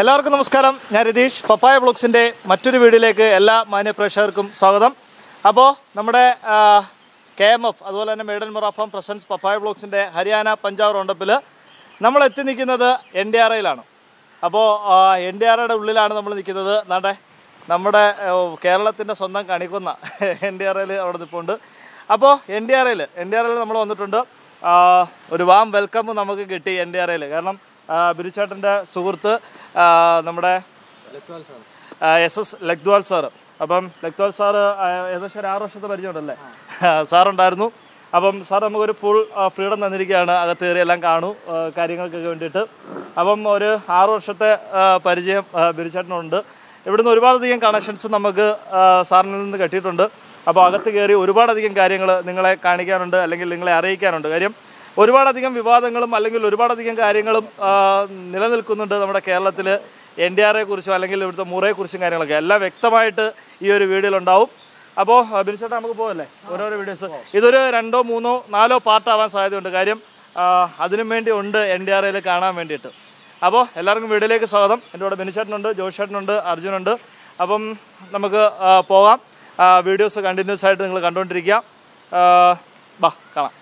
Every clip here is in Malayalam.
എല്ലാവർക്കും നമസ്കാരം. ഞാൻ രതീഷ്. പപ്പായ ബ്ലോഗ്സിന്റെ മറ്റൊരു വീഡിയോയിലേക്ക് എല്ലാ മാന്യപ്രേക്ഷകർക്കും സ്വാഗതം. അപ്പോൾ നമ്മുടെ കെ എം എഫ് അതുപോലെ തന്നെ മേഡൻ മൊറാഫം പ്രസൻസ് പപ്പായ ബ്ലോഗ്സിന്റെ ഹരിയാന പഞ്ചാബ് റൗണ്ടപ്പിൽ നമ്മൾ എത്തി നിൽക്കുന്നത് എൻ ഡി ആർ ഐയിലാണ് അപ്പോൾ എൻ ഡി ആർ ഐയുടെ ഉള്ളിലാണ് നമ്മൾ നിൽക്കുന്നത്. നാട്ടെ നമ്മുടെ കേരളത്തിന്റെ സ്വന്തം കണിക്കുന്ന എൻ ഡി ആർ ഐയിൽ അവിടെ നിൽപ്പുണ്ട് അപ്പോൾ എൻ ഡി ആർ ഐയിൽ എൻ ഡി ആർ ഐയിൽ നമ്മൾ വന്നിട്ടുണ്ട്. ഒരു വാം വെൽക്കം നമുക്ക് കിട്ടി എൻ ഡി ആർ ഐയിൽ കാരണം ബിരുചേട്ടന്റെ സുഹൃത്ത് നമ്മുടെ എസ് എസ് ലക്ദ്വാൽ സാറ്. അപ്പം ലക്ദ്വാൽ സാറ് ഏകദേശം ഒരു ആറ് വർഷത്തെ പരിചയമുണ്ടല്ലേ? സാറുണ്ടായിരുന്നു. അപ്പം സാർ നമുക്കൊരു ഫുൾ ഫ്രീഡം തന്നിരിക്കുകയാണ്. അകത്ത് കയറി എല്ലാം കാണൂ കാര്യങ്ങൾക്കൊക്കെ വേണ്ടിയിട്ട്. അപ്പം ഒരു ആറ് വർഷത്തെ പരിചയം ആ, ബിരുചേട്ടനുണ്ട് ഇവിടുന്ന് ഒരുപാടധികം കണക്ഷൻസ് നമുക്ക് സാറിൽ നിന്ന് കിട്ടിയിട്ടുണ്ട്. അപ്പോൾ അകത്ത് കയറി ഒരുപാടധികം കാര്യങ്ങൾ നിങ്ങളെ കാണിക്കാനുണ്ട് അല്ലെങ്കിൽ നിങ്ങളെ അറിയിക്കാനുണ്ട്. കാര്യം ഒരുപാടധികം വിവാദങ്ങളും അല്ലെങ്കിൽ ഒരുപാടധികം കാര്യങ്ങളും നിലനിൽക്കുന്നുണ്ട് നമ്മുടെ കേരളത്തിൽ എൻ ഡി ആറെ കുറിച്ചും അല്ലെങ്കിൽ ഇവിടുത്തെ മുറയെക്കുറിച്ചും കാര്യങ്ങളൊക്കെ എല്ലാം വ്യക്തമായിട്ട് ഈ ഒരു വീഡിയോയിൽ ഉണ്ടാവും. അപ്പോൾ ബിനുസേട്ടാ നമുക്ക് പോകല്ലേ ഓരോരോ വീഡിയോസ്. ഇതൊരു രണ്ടോ മൂന്നോ നാലോ പാർട്ടാവാൻ സാധ്യതയുണ്ട്. കാര്യം അതിനും വേണ്ടി ഉണ്ട് എൻ ഡി ആർ എയിൽ കാണാൻ വേണ്ടിയിട്ട്. അപ്പോൾ എല്ലാവർക്കും വീഡിയോയിലേക്ക് സ്വാഗതം. എന്റെ കൂടെ ബിനുസേട്ടനുണ്ട് ജോഷേട്ടനുണ്ട് അർജുനുണ്ട്. അപ്പം നമുക്ക് പോകാം. വീഡിയോസ് കണ്ടിന്യൂസ് ആയിട്ട് നിങ്ങൾ കണ്ടുകൊണ്ടിരിക്കുക. ബാ കാണാം.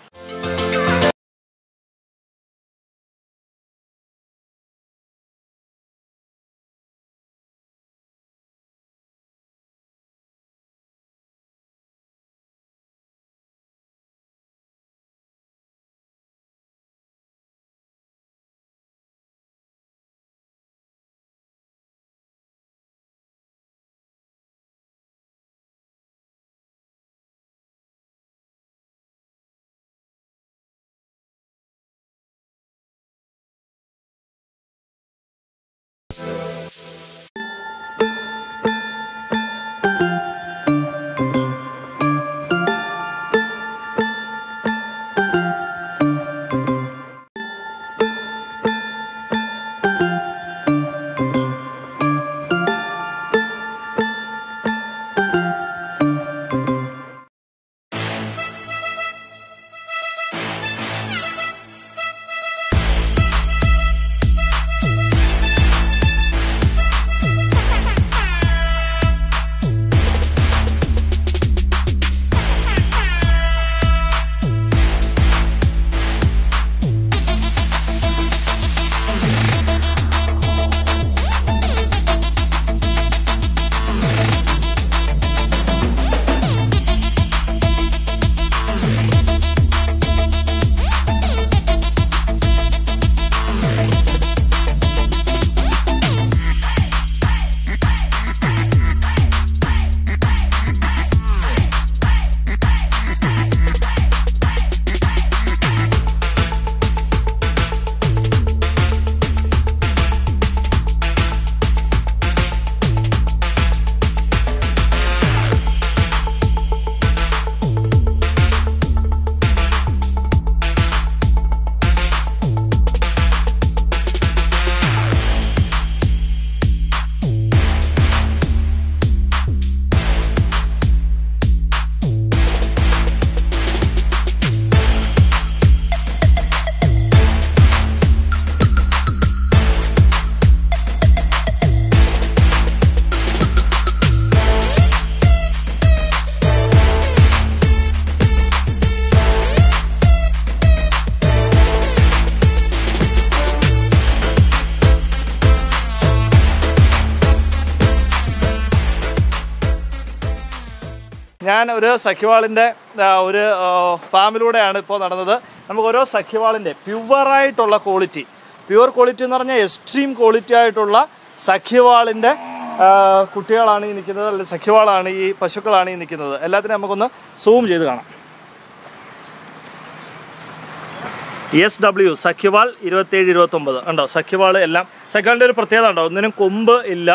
ഒരു സഖ്യവാളിന്റെ ഒരു ഫാമിലൂടെയാണ് ഇപ്പോൾ നടന്നത്. നമുക്ക് ഓരോ സഖ്യവാളിന്റെ പ്യുവറായിട്ടുള്ള ക്വാളിറ്റി പ്യുവർ ക്വാളിറ്റി എന്ന് പറഞ്ഞാൽ എക്സ്ട്രീം ക്വാളിറ്റി ആയിട്ടുള്ള സഖ്യവാളിന്റെ കുട്ടികളാണ് ഈ നിൽക്കുന്നത് അല്ലെങ്കിൽ സഖ്യവാളാണ് ഈ പശുക്കളാണ് ഈ നിൽക്കുന്നത്. എല്ലാത്തിനും നമുക്കൊന്ന് സൂം ചെയ്ത് കാണാം. എസ് ഡബ്ല്യു സഖ്യവാൾ ഇരുപത്തേഴ് ഇരുപത്തൊമ്പത്. ഉണ്ടോ സഖ്യവാൾ എല്ലാം സഖ്യവാളിന്റെ ഒരു പ്രത്യേകത ഉണ്ടോ? ഒന്നിനും കൊമ്പ് ഇല്ല.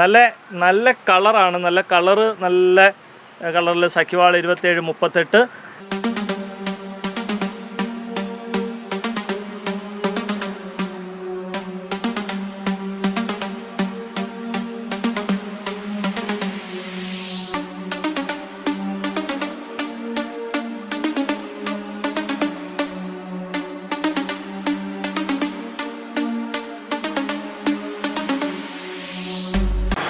നല്ല നല്ല കളറാണ് നല്ല കളറ് നല്ല കളറിൽ സഖിവാൾ ഇരുപത്തേഴ് മുപ്പത്തെട്ട്.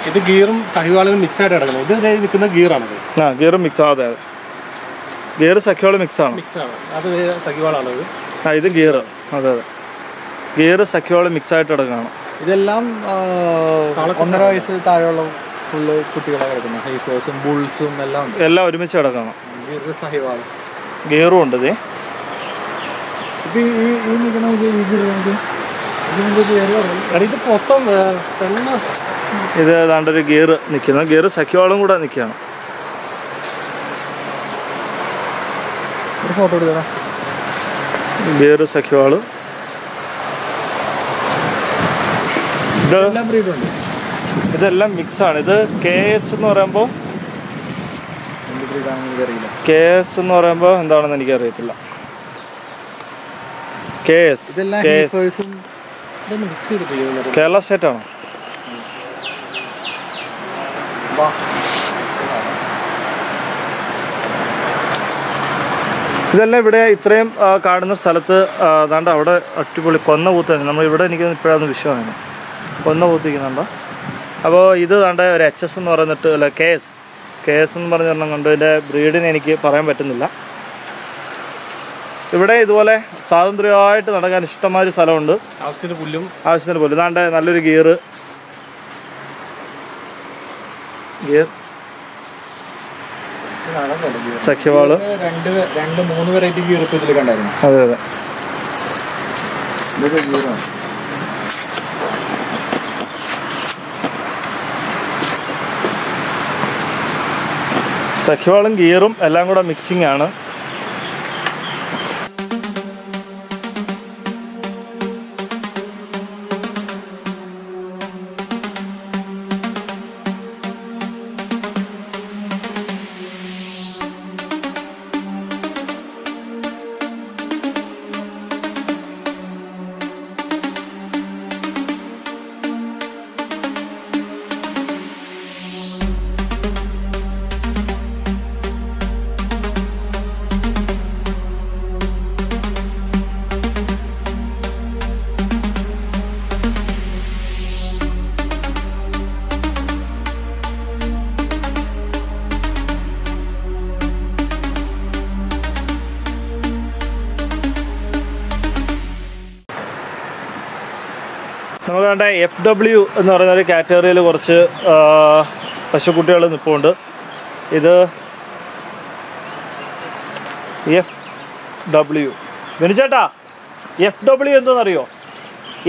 ഇത് ഗീറും സഹിവാളിനും മിക്സ് ആയിട്ട് കിടക്കുന്നത് ഇത് നിൽക്കുന്ന ഗീറാണത്. ആ ഗിയർ മിക്സ് അതെ അതെ. ഗിയർ സഖ്യോളം മിക്സാണ് അത് ആ ഇത് ഗിയർ അതെ അതെ. ഗിയർ സഖ്യോളം മിക്സ് ആയിട്ട് എടുക്കണം. ഇതെല്ലാം ഒന്നര വയസ്സ് താഴെയുള്ള ഫുള്ള് കുട്ടികളെ കിടക്കുന്നത്. ഹൈഫേഴ്സും ബുൾസും എല്ലാം ഉണ്ട്. എല്ലാം ഒരുമിച്ച് കിടക്കണം ഗിയറും ഉണ്ട് ഇതേ. ഇത് മൊത്തം ഇത് ഗിയർ നിൽക്കുന്നു. ഗിയർ സഖ്യോളം കൂടെ നിൽക്കുകയാണ്. ഒരു ഫോട്ടോ എടുക്കണം ഗിയർ സഖ്യോൾ ഇത് ഇതെല്ലാം മിക്സ് ആണ്. ഇത് കെ എസ് എന്ന് പറയുമ്പോൾ കെ എസ് എന്ന് പറയുമ്പോൾ എന്താണെന്ന് എനിക്ക് അറിയത്തില്ല കെ എസ് കേരള സ്റ്റേറ്റ് ആണോ? ഇതെല്ലാം ഇവിടെ ഇത്രയും കാണുന്ന സ്ഥലത്ത് അതാണ്ട് അവിടെ അടിപൊളി കൊന്ന പൂത്ത് നമ്മൾ ഇവിടെ എനിക്ക് ഇപ്പോഴാണ് വിഷയമാണ് കൊന്ന കൂത്തിക്കുന്നുണ്ടോ അപ്പോൾ ഇത് ദാണ്ട ഒരു എച്ച് എസ് എന്ന് പറഞ്ഞിട്ട് അല്ല കെ എസ് കെ എസ് എന്ന് പറഞ്ഞ ഒരെണ്ണം കൊണ്ട്. ഇതിന്റെ ബ്രീഡിനെ എനിക്ക് പറയാൻ പറ്റുന്നില്ല. ഇവിടെ ഇതുപോലെ സ്വാതന്ത്ര്യമായിട്ട് നടക്കാൻ ഇഷ്ടംമാതിരി സ്ഥലമുണ്ട്. ആവശ്യത്തിന് പുല്ലും. ആവശ്യത്തിന് പുല്ലും. ദാണ്ട നല്ലൊരു ഗിയർ ഗിയർ. സഖ്യവാൾ. രണ്ട് രണ്ട് മൂന്ന് വെറൈറ്റി ഗിയർ ഇപ്പൊ ഇതിൽ കണ്ടായിരുന്നു. അതെ അതെ. ഇതൊക്കെ ഗിയറാണ് സഖ്യവാളും ഗിയറും എല്ലാം കൂടെ മിക്സിംഗ് ആണ്. നമുക്ക് വേണ്ട എഫ് ഡബ്ല്യു എന്ന് പറയുന്ന ഒരു കാറ്റഗറിയിൽ കുറച്ച് പശുക്കുട്ടികൾ നിൽപ്പുണ്ട് ഇത് എഫ് ഡബ്ല്യു വിനിച്ചേട്ടാ എഫ് ഡബ്ല്യു എന്താണെന്നറിയോ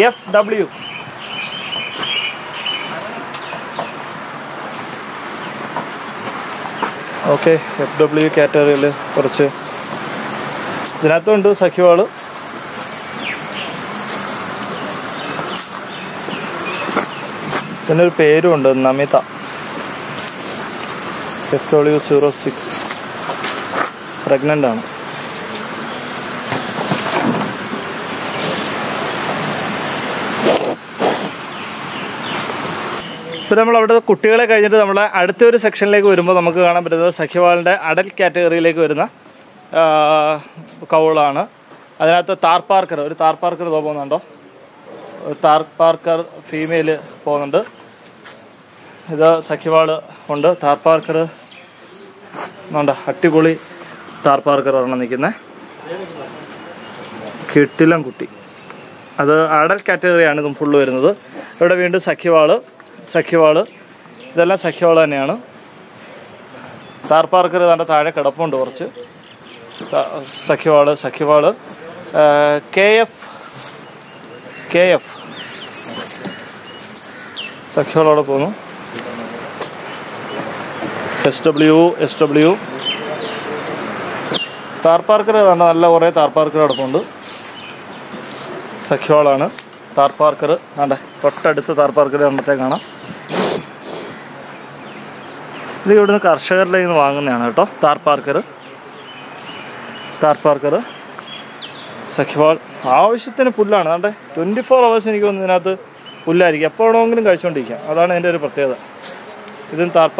F W okay F W കാറ്റഗറിയിൽ കുറച്ച്. ഇതിനകത്തുണ്ട് സഖ്യവാൾ ഇതിനൊരു പേരുമുണ്ട് Namitha. W zero six pregnant ആണ്. ഇപ്പോൾ നമ്മൾ അവിടെ കുട്ടികളെ കഴിഞ്ഞിട്ട് നമ്മൾ അടുത്തൊരു സെക്ഷനിലേക്ക് വരുമ്പോൾ നമുക്ക് കാണാൻ പറ്റുന്നത് സഖ്യവാളിന്റെ അഡൽ കാറ്റഗറിയിലേക്ക് വരുന്ന കൗളാണ്. അതിനകത്ത് താർ പാർക്കർ ഒരു Thar Parker Thar Parker female പോകുന്നുണ്ട്. ഇത് സഖ്യവാൾ ഉണ്ട്. താർ പാർക്കർ ഉണ്ട് അടിപൊളി താർ പാർക്കർ ഒരെണ്ണം നിൽക്കുന്നത് കിട്ടിലം കുട്ടി. അത് അടൽ കാറ്റഗറിയാണ് ഇതും ഫുള്ള് വരുന്നത്. ഇവിടെ വീണ്ടും സഖ്യവാൾ സഖ്യവാൾ ഇതെല്ലാം സഖ്യവാൾ തന്നെയാണ്. താർ പാർക്കർ ഇതാണ്ട് താഴെ കിടപ്പുണ്ട് കുറച്ച്. Sahiwal Sahiwal Sahiwal K F K F. സഖ്യവാളോടെ പോകുന്നു S W S W Thar വേണ്ട നല്ല കുറേ താർ കിടപ്പുണ്ട് സഖ്യവാളാണ്. പാർക്കർ വേണ്ട തൊട്ടടുത്ത് താർ പാർക്കർ കാണാം. ഇത് ഇവിടുന്ന് കർഷകരുടെ നിന്ന് വാങ്ങുന്നതാണ് കേട്ടോ താർ പാർക്കർ താർ പാർക്കർ സഖ്യവാൾ ആവശ്യത്തിന് പുല്ലാണ് വേണ്ടേ ട്വന്റി ഫോർ അവേഴ്സ് എനിക്ക് തോന്നുന്നു ഇതിനകത്ത് പുല്ലായിരിക്കും. എപ്പോഴെങ്കിലും കഴിച്ചുകൊണ്ടിരിക്കാം. അതാണ് എന്റെ ഒരു പ്രത്യേകത. ഇതും താർ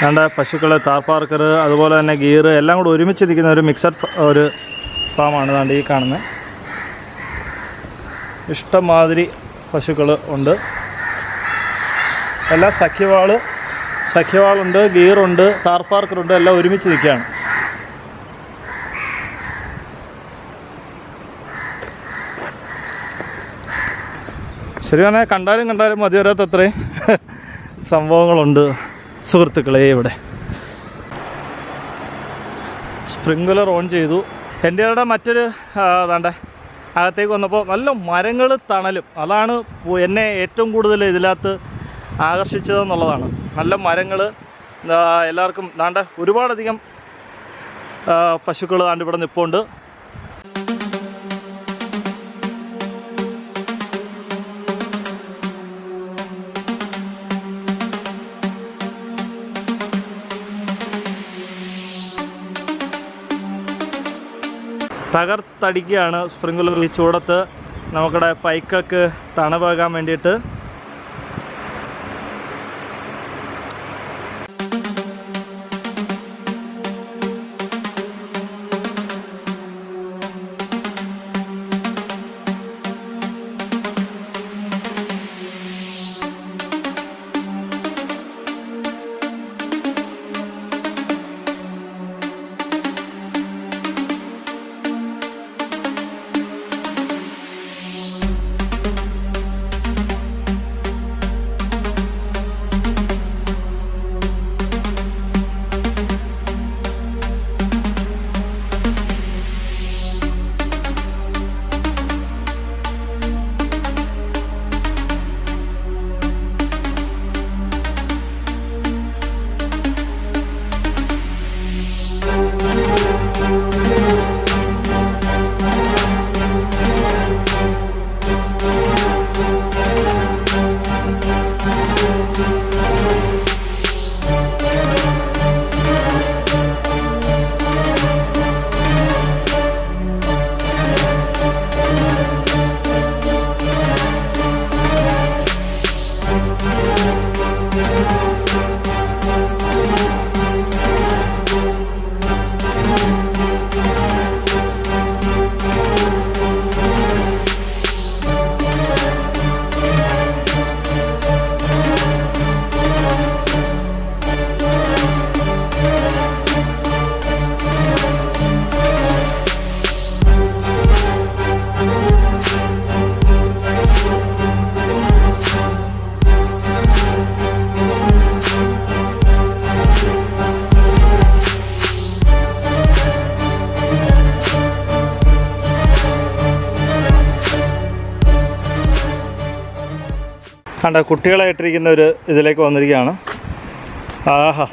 വേണ്ട പശുക്കൾ താർപ്പാർക്കർ അതുപോലെ തന്നെ ഗീറ് എല്ലാം കൂടെ ഒരുമിച്ച് നിൽക്കുന്ന ഒരു മിക്സഡ് ഒരു ഫാമാണ് ദാണ്ട് ഈ കാണുന്നത് ഇഷ്ടമാതിരി പശുക്കൾ ഉണ്ട്. എല്ലാ സഖ്യവാൾ സഖ്യവാളുണ്ട് ഗീറുണ്ട് താർപ്പാർക്കറുണ്ട് എല്ലാം ഒരുമിച്ച് നിൽക്കുകയാണ്. ശരിയാണ് കണ്ടാലും കണ്ടാലും മതി വരാത്ത അത്രയും സംഭവങ്ങളുണ്ട്. സുഹൃത്തുക്കളെ ഇവിടെ. സ്പ്രിങ്കുലർ ഓൺ ചെയ്തു. എന്റെ മറ്റൊരു അതാണ്ടെ അകത്തേക്ക് വന്നപ്പോൾ നല്ല മരങ്ങൾ തണലും. അതാണ് എന്നെ ഏറ്റവും കൂടുതൽ ഇതിനകത്ത് ആകർഷിച്ചതെന്നുള്ളതാണ്. നല്ല മരങ്ങൾ എല്ലാവർക്കും ദാണ്ട ഒരുപാടധികം പശുക്കൾ ദാണ്ട് ഇവിടെ നിൽപ്പുണ്ട് തകർത്തടിക്കുകയാണ് സ്പ്രിങ്കുലർ ഈ ചൂടത്ത്. നമുക്കിടെ പൈക്കൊക്കെ തണവാകാൻ വേണ്ടിയിട്ട് കണ്ട കുട്ടികളെ ഇട്ടിരിക്കുന്ന ഒരു ഇതിലേക്ക് വന്നിരിക്കുകയാണ്. ആഹാ.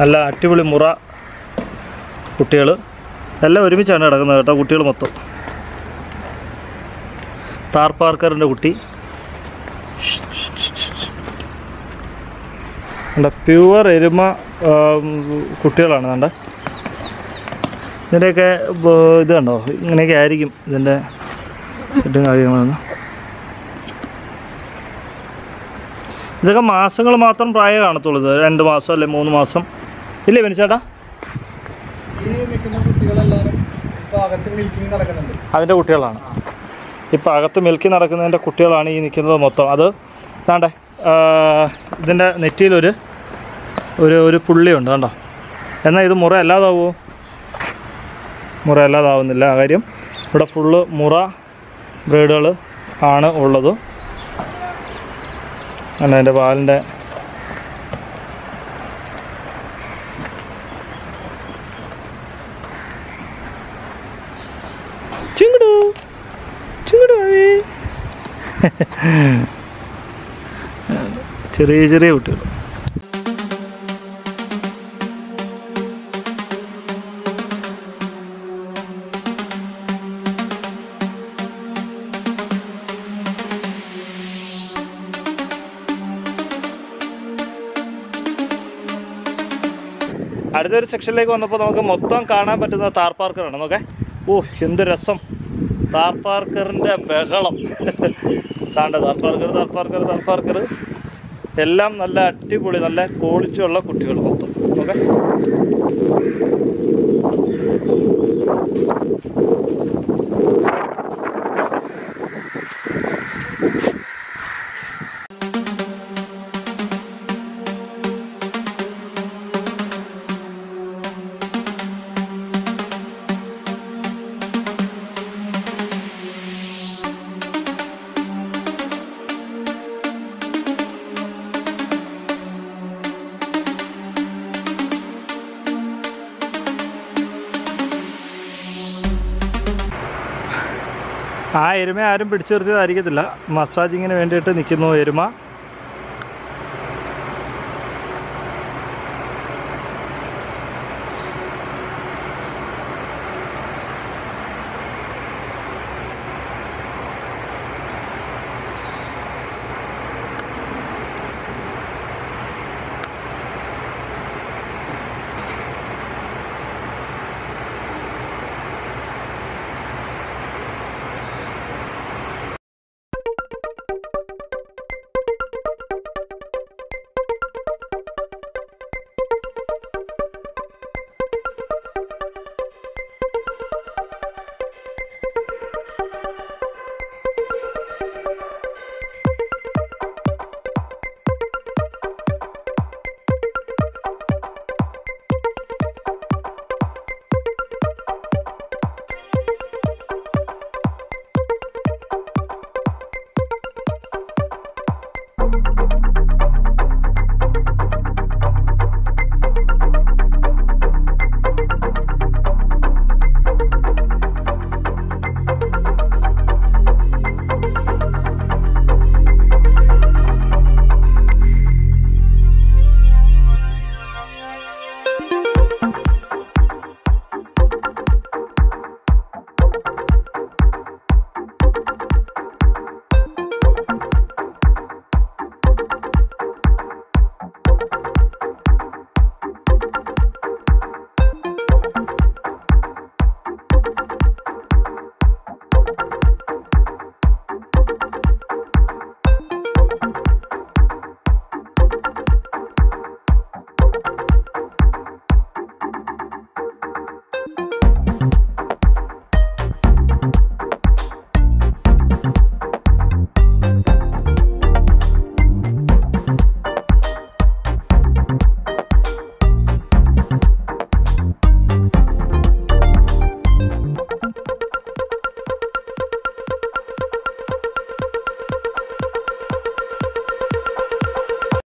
നല്ല അടിപൊളി മുറ കുട്ടികൾ എല്ലാം ഒരുമിച്ചാണ് കിടക്കുന്നത് കേട്ടോ കുട്ടികൾ മൊത്തം. താർ പാർക്കറിന്റെ കുട്ടി. കണ്ട പ്യുവർ എരുമ കുട്ടികളാണ് കണ്ട. ഇതിന്റെയൊക്കെ ഇത് കണ്ടോ? ഇങ്ങനെയൊക്കെ ആയിരിക്കും ഇതിന്റെ ഏറ്റവും കാര്യങ്ങളൊന്നും. ഇതൊക്കെ മാസങ്ങൾ മാത്രം പ്രായം കാണത്തുള്ളൂ ഇത്. രണ്ട് മാസം അല്ലെ മൂന്ന് മാസം. ഇല്ലേ ബെനിച്ചേട്ടാ അതിന്റെ കുട്ടികളാണ്. ഇപ്പോൾ അകത്ത് മിൽക്കി നടക്കുന്നതിന്റെ കുട്ടികളാണ് ഈ നിൽക്കുന്നത് മൊത്തം. അത് വേണ്ടേ ഇതിന്റെ നെറ്റിയിലൊരു ഒരു ഒരു പുള്ളിയുണ്ട് കണ്ടോ? എന്നാൽ ഇത് മുറ അല്ലാതാവുമോ മുറ അല്ലാതാവുന്നില്ല കാര്യം ഇവിടെ ഫുള്ള് മുറ ബ്രീഡുകൾ ആണ് ഉള്ളത്. അങ്ങനെ എന്റെ പാലിന്റെ ചെറിയ ചെറിയ കുട്ടികൾ. അടുത്തൊരു സെക്ഷനിലേക്ക് വന്നപ്പോൾ നമുക്ക് മൊത്തം കാണാൻ പറ്റുന്ന താർ പാർക്കറാണ് നോക്കെ. ഓ എന്ത് രസം. താർ പാർക്കറിന്റെ ബഹളം. താണ്ട താർപ്പാർക്കർ താർ പാർക്കർ എല്ലാം നല്ല അടിപൊളി നല്ല ക്വാളിറ്റി ഉള്ള കുട്ടികൾ മൊത്തം. ഓക്കെ ആ എരുമ ആരും പിടിച്ചു നിർത്തിയതായിരിക്കത്തില്ല. മസാജിങ്ങിന് വേണ്ടിയിട്ട് നിൽക്കുന്നു എരുമ.